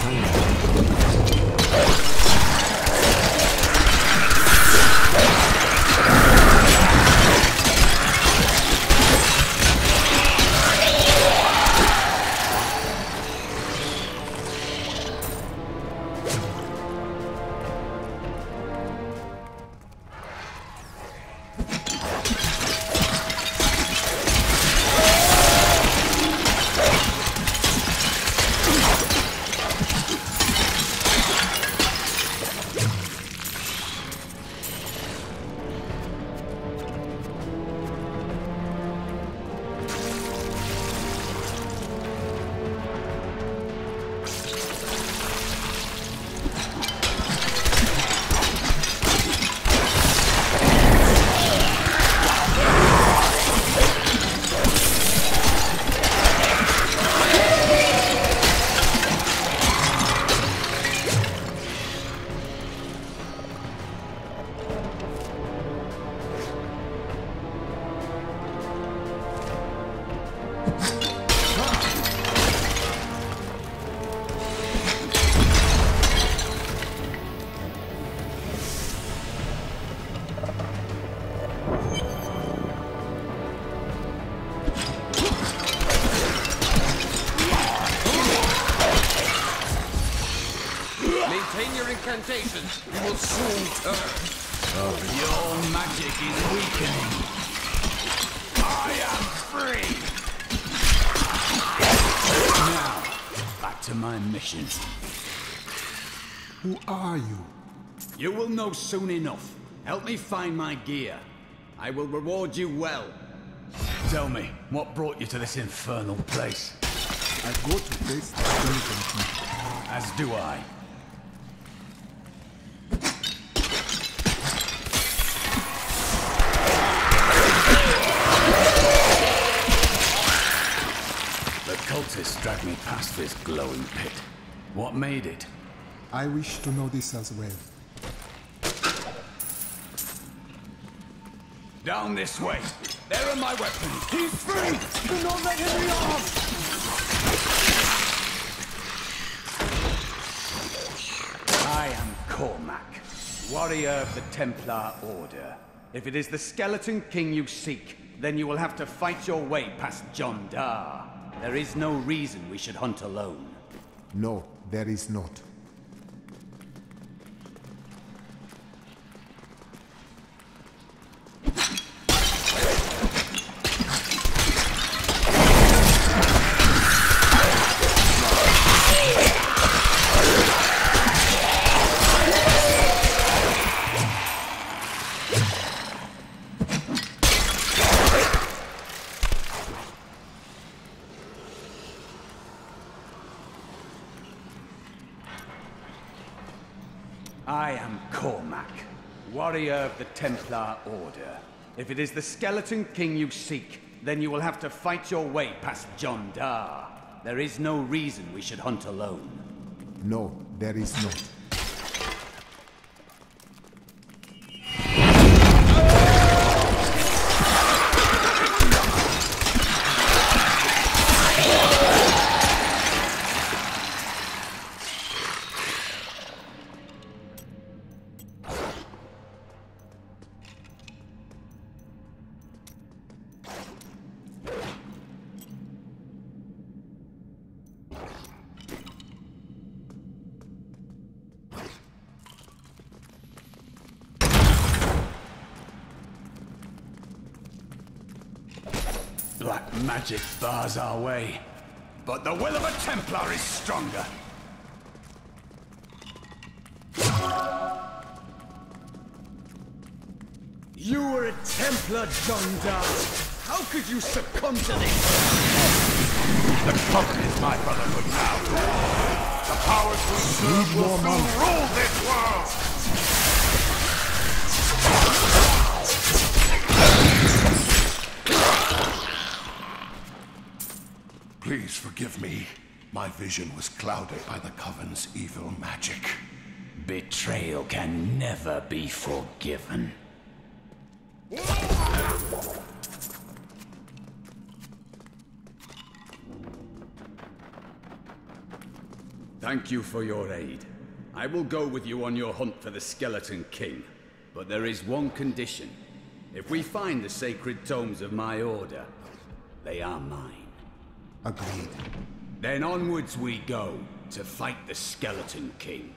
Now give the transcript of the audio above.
time. Incantations. You will soon turn. Your magic is weakening. I am free. Now, back to my mission. Who are you? You will know soon enough. Help me find my gear. I will reward you well. Tell me, what brought you to this infernal place? I go to face the. As do I. The cultists dragged me past this glowing pit. What made it? I wish to know this as well. Down this way. There are my weapons. He's free! Do not let him be off! I am Kormac, warrior of the Templar Order. If it is the Skeleton King you seek, then you will have to fight your way past Jondar. There is no reason we should hunt alone. No, there is not. I am Kormac, warrior of the Templar Order. If it is the Skeleton King you seek, then you will have to fight your way past Jondar. There is no reason we should hunt alone. No, there is not. Black magic bars our way, but the will of a Templar is stronger. You were a Templar, Jondar. How could you succumb to this? The Coven is my brotherhood now. The powers we serve will soon rule this forgive me. My vision was clouded by the Coven's evil magic. Betrayal can never be forgiven. Thank you for your aid. I will go with you on your hunt for the Skeleton King. But there is one condition. If we find the sacred tomes of my order, they are mine. Agreed. Then onwards we go to fight the Skeleton King.